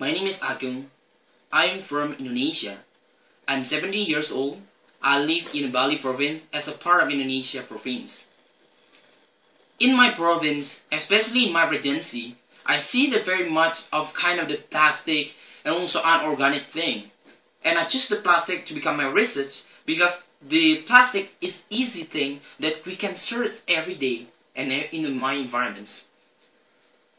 My name is Agung. I'm from Indonesia. I'm 17 years old. I live in Bali province as a part of Indonesia province. In my province, especially in my regency, I see the very much of kind of the plastic and also unorganic thing. And I choose the plastic to become my research because the plastic is easy thing that we can search every day and in my environments.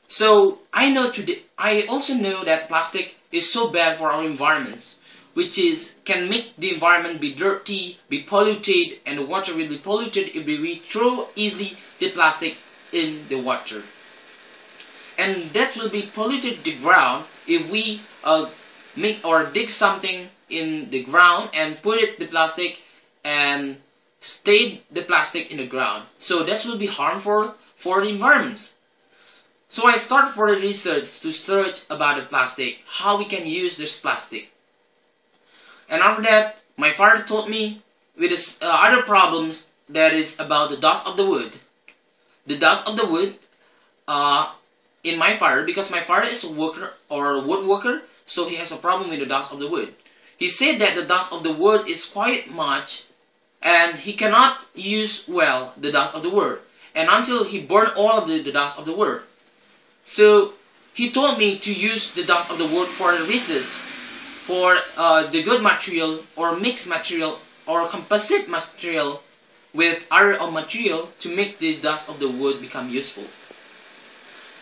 So I know today, I also know that plastic is so bad for our environments, which is can make the environment be dirty, be polluted, and the water will be polluted if we throw easily the plastic in the water. And that will be polluted the ground if we uh, make or dig something in the ground and put it the plastic and stay the plastic in the ground. So that will be harmful for the environment. So I started for the research to search about the plastic, how we can use this plastic. And after that, my father told me with this, uh, other problems that is about the dust of the wood. The dust of the wood uh, in my father, because my father is a worker or a woodworker, so he has a problem with the dust of the wood. He said that the dust of the wood is quite much and he cannot use well the dust of the wood and until he burned all of the, the dust of the wood. So he told me to use the dust of the wood for research for uh, the good material or mixed material or composite material with other material to make the dust of the wood become useful.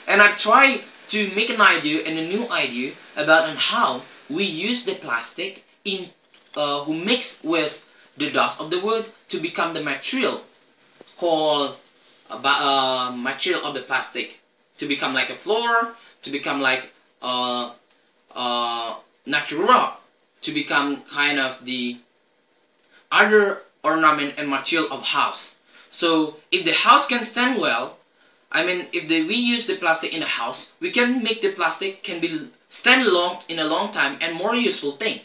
And I tried to make an idea and a new idea about on how we use the plastic in uh, who mix with the dust of the wood to become the material called uh, uh, material of the plastic to become like a floor, to become like uh, uh, natural rock, to become kind of the other ornament and material of house. So if the house can stand well, I mean if the, we use the plastic in a house, we can make the plastic can be stand long in a long time and more useful thing.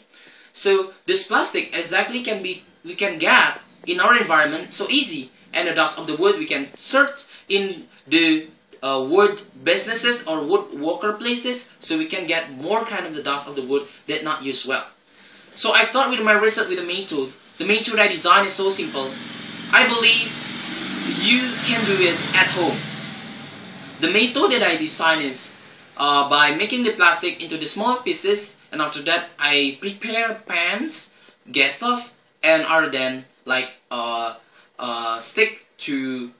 So this plastic exactly can be we can get in our environment so easy and the dust of the wood we can search in the uh, wood businesses or wood worker places so we can get more kind of the dust of the wood that not used well. So I start with my research with the main tool. The main tool I design is so simple. I believe you can do it at home. The main tool that I design is uh, by making the plastic into the small pieces and after that I prepare pans, gas stove and other than like uh, uh, stick to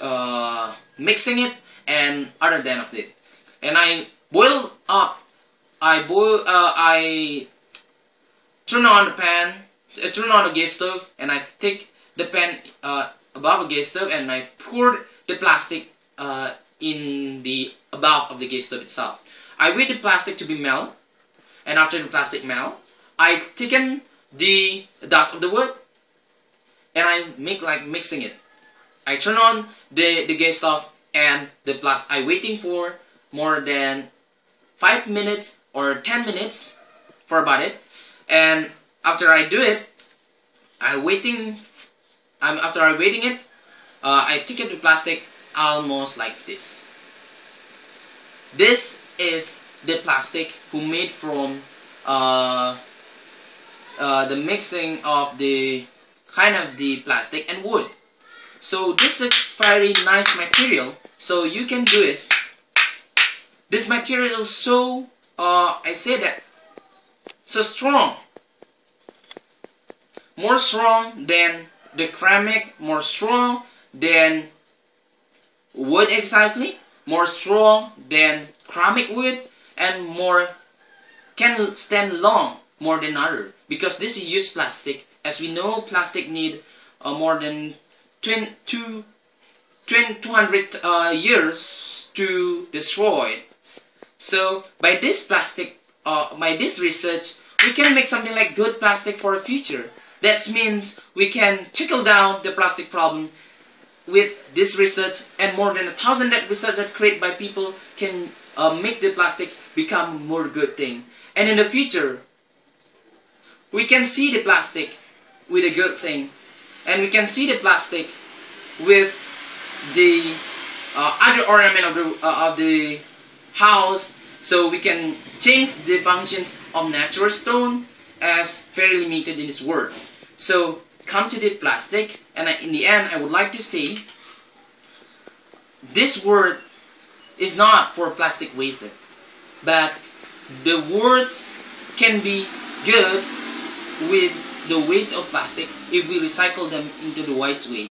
uh, mixing it and other than of it. And I boil up, I boil, uh, I turn on the pan, uh, turn on the gas stove, and I take the pan uh, above the gas stove and I pour the plastic uh, in the above of the gas stove itself. I wait the plastic to be melt, and after the plastic melt, I taken the dust of the wood, and I make like mixing it. I turn on the, the gas stove and the plus I waiting for more than 5 minutes or 10 minutes for about it. And after I do it I waiting I'm after I waiting it uh, I take it to plastic almost like this. This is the plastic who made from uh, uh, the mixing of the kind of the plastic and wood so this is a very nice material so you can do this. This material is so, uh, I say that, so strong. More strong than the ceramic, more strong than wood exactly, more strong than ceramic wood, and more can stand long more than other because this is used plastic. As we know, plastic need uh, more than 22 200 uh, years to destroy. So by this plastic, uh, by this research, we can make something like good plastic for the future. That means we can trickle down the plastic problem with this research and more than a thousand that research that created by people can uh, make the plastic become more good thing. And in the future, we can see the plastic with a good thing. And we can see the plastic with the uh, other ornament of the uh, of the house So we can change the functions of natural stone as very limited in this word. So come to the plastic, and I, in the end, I would like to say this word is not for plastic wasted, but the word can be good with the waste of plastic if we recycle them into the wise way.